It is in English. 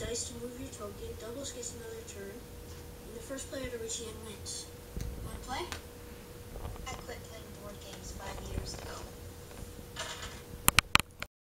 dice to move your token, Double gets another turn, and the first player to reach the end wins.